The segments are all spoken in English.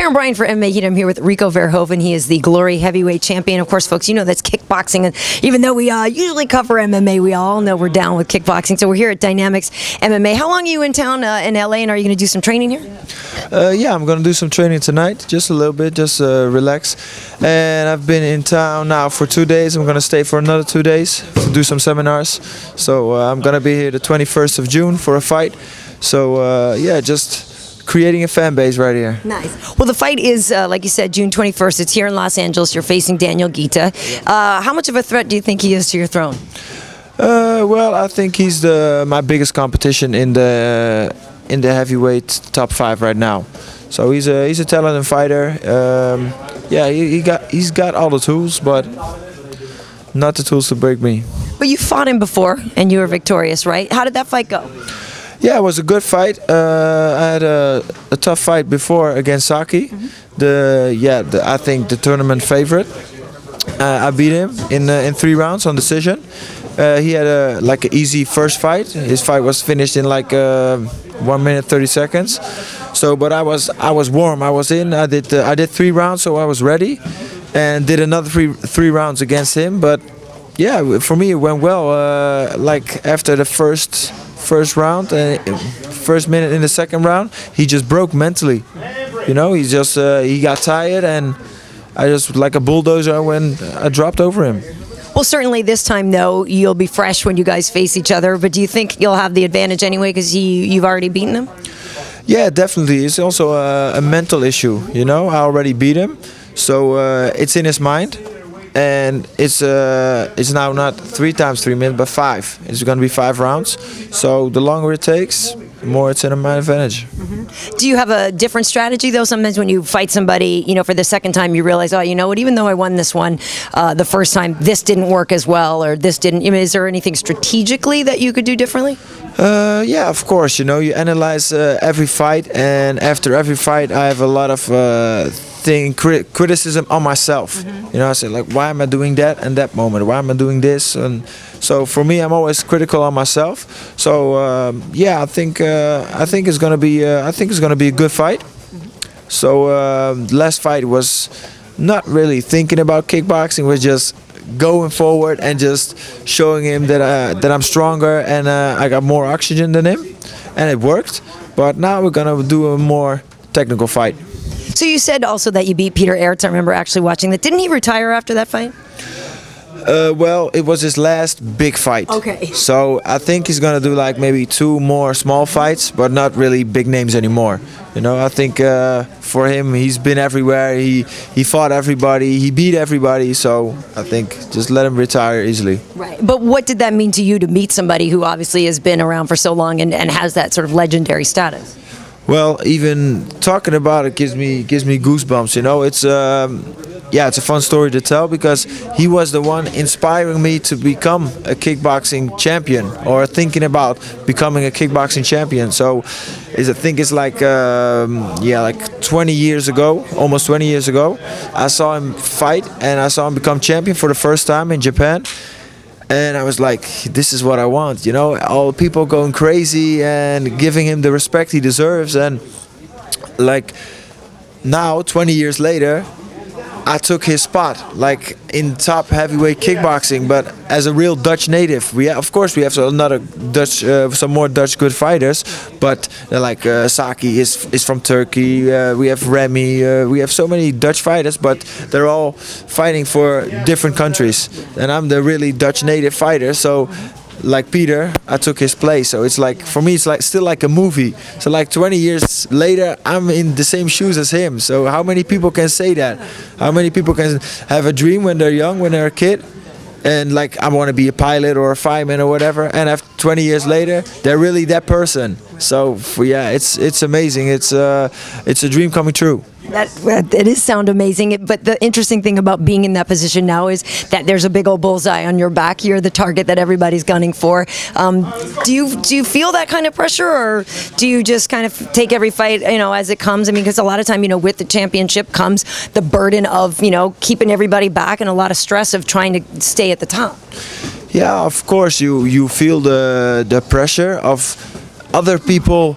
Karyn Bryant for MMA Heat. I'm here with Rico Verhoeven. He is the Glory Heavyweight Champion. Of course, folks, you know that's kickboxing. And even though we uh, usually cover MMA, we all know we're down with kickboxing. So we're here at Dynamix MMA. How long are you in town uh, in LA, and are you going to do some training here? Uh, yeah, I'm gonna do some training tonight, just a little bit, just uh, relax. And I've been in town now for two days. I'm gonna stay for another two days to do some seminars. So uh, I'm gonna be here the 21st of June for a fight. So uh, yeah, just creating a fan base right here. Nice. Well, the fight is, uh, like you said, June 21st. It's here in Los Angeles. You're facing Daniel Ghita. Uh, how much of a threat do you think he is to your throne? Uh, well, I think he's the my biggest competition in the in the heavyweight top five right now. So he's a he's a talented fighter. Um, yeah, he, he got he's got all the tools, but not the tools to break me. But you fought him before, and you were victorious, right? How did that fight go? Yeah, it was a good fight. Uh, I had a, a tough fight before against Saki. The yeah, the, I think the tournament favorite. Uh, I beat him in uh, in three rounds on decision. Uh, he had a like an easy first fight. His fight was finished in like uh, one minute thirty seconds. So, but I was I was warm. I was in. I did uh, I did three rounds, so I was ready, and did another three three rounds against him. But yeah, for me it went well. Uh, like after the first first round, and first minute in the second round, he just broke mentally. You know, he just uh, he got tired, and I just like a bulldozer when I dropped over him. Well, certainly this time, though, you'll be fresh when you guys face each other. But do you think you'll have the advantage anyway because you've already beaten him? Yeah, definitely. It's also a, a mental issue. You know, I already beat him, so uh, it's in his mind, and it's uh, it's now not three times three minutes, but five. It's going to be five rounds. So the longer it takes, the more it's in my advantage. Do you have a different strategy though? Sometimes when you fight somebody, you know, for the second time, you realize, oh, you know what? Even though I won this one uh, the first time, this didn't work as well, or this didn't. I mean, is there anything strategically that you could do differently? Uh, yeah, of course. You know, you analyze uh, every fight, and after every fight, I have a lot of uh, thing cri- criticism on myself. You know, I say like, why am I doing that in that moment? Why am I doing this? And so for me, I'm always critical on myself. So um, yeah, I think uh, I think it's gonna be uh, I think it's gonna be a good fight. So uh, last fight was not really thinking about kickboxing. Was just going forward and just showing him that uh, that I'm stronger and uh, I got more oxygen than him, and it worked. But now we're gonna do a more technical fight. So you said also that you beat Peter Aerts. I remember actually watching that. Didn't he retire after that fight? Uh, well, it was his last big fight. Okay. So I think he's gonna do like maybe two more small fights, but not really big names anymore. You know, I think uh, for him, he's been everywhere. He he fought everybody. He beat everybody. So I think just let him retire easily. Right. But what did that mean to you to meet somebody who obviously has been around for so long and, and has that sort of legendary status? Well, even talking about it gives me gives me goosebumps. You know, it's um, yeah, it's a fun story to tell because he was the one inspiring me to become a kickboxing champion or thinking about becoming a kickboxing champion. So, is I think it's like um, yeah, like 20 years ago, almost 20 years ago, I saw him fight and I saw him become champion for the first time in Japan and I was like, this is what I want, you know, all people going crazy and giving him the respect he deserves. And like now, 20 years later, I took his spot, like in top heavyweight kickboxing, but as a real Dutch native. We of course we have another Dutch, uh, some more Dutch good fighters, but uh, like uh, Saki is is from Turkey. Uh, we have Remy. Uh, we have so many Dutch fighters, but they're all fighting for different countries, and I'm the really Dutch native fighter. So like Peter, I took his place. So it's like for me, it's like still like a movie. So like 20 years later, I'm in the same shoes as him. So how many people can say that? How many people can have a dream when they're young, when they're a kid, and like I want to be a pilot or a fireman or whatever, and after 20 years later, they're really that person. So yeah, it's it's amazing. It's uh, it's a dream coming true. That it is sound amazing. But the interesting thing about being in that position now is that there's a big old bullseye on your back. You're the target that everybody's gunning for. Um, do you do you feel that kind of pressure, or do you just kind of take every fight, you know, as it comes? I mean, because a lot of time, you know, with the championship comes the burden of you know keeping everybody back and a lot of stress of trying to stay at the top. Yeah, of course you you feel the the pressure of other people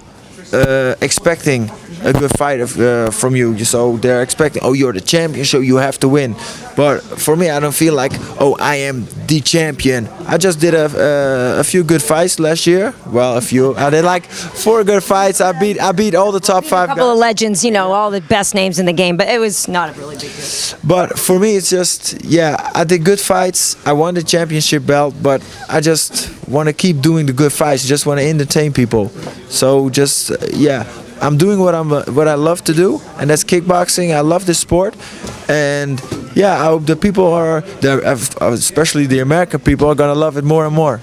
uh, expecting a good fight of, uh, from you. So they're expecting, oh, you're the champion, so you have to win. But for me, I don't feel like, oh, I am the champion. I just did a, uh, a few good fights last year. Well, a few. I did like four good fights. I beat I beat all the top five. A couple guys. of legends, you know, all the best names in the game, but it was not a really big deal. But for me, it's just yeah. I did good fights. I won the championship belt, but I just want to keep doing the good fights. Just want to entertain people. So just uh, yeah. I'm doing what I'm what I love to do, and that's kickboxing. I love this sport, and yeah, I hope the people are, especially the American people, are gonna love it more and more.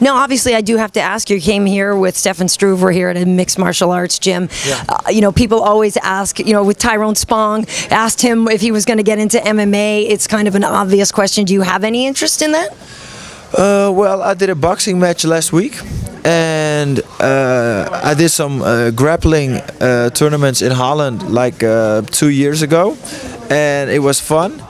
Now, obviously, I do have to ask. You came here with Stefan Struve. We're here at a mixed martial arts gym. Yeah. Uh, you know, people always ask. You know, with Tyrone Spong, asked him if he was going to get into MMA. It's kind of an obvious question. Do you have any interest in that? Uh, well, I did a boxing match last week, and uh, I did some uh, grappling uh, tournaments in Holland like uh, two years ago, and it was fun,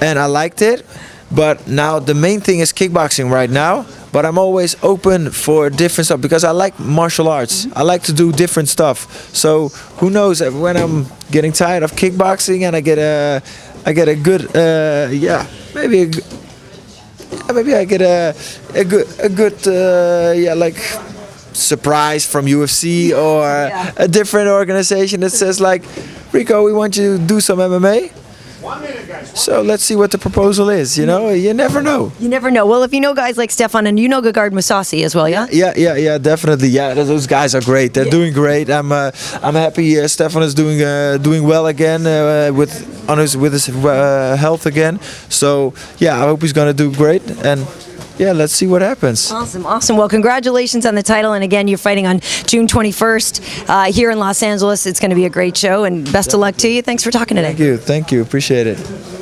and I liked it. But now the main thing is kickboxing right now. But I'm always open for different stuff because I like martial arts. I like to do different stuff. So who knows when I'm getting tired of kickboxing and I get a, I get a good, uh, yeah, maybe a, yeah, maybe I get a a good a good uh, yeah like surprise from UFC or a different organization that says like Rico we want you to do some MMA. So let's see what the proposal is. You know, you never know. You never know. Well, if you know guys like Stefan and you know Gegard Mousasi as well, yeah. Yeah, yeah, yeah, definitely. Yeah, those guys are great. They're doing great. I'm, uh, I'm happy. Uh, Stefan is doing, uh, doing well again uh, with on his with his uh, health again. So yeah, I hope he's gonna do great. And yeah, let's see what happens. Awesome, awesome. Well, congratulations on the title. And again, you're fighting on June 21st uh, here in Los Angeles. It's going to be a great show, and best of luck to you. Thanks for talking today. Thank you, thank you, appreciate it.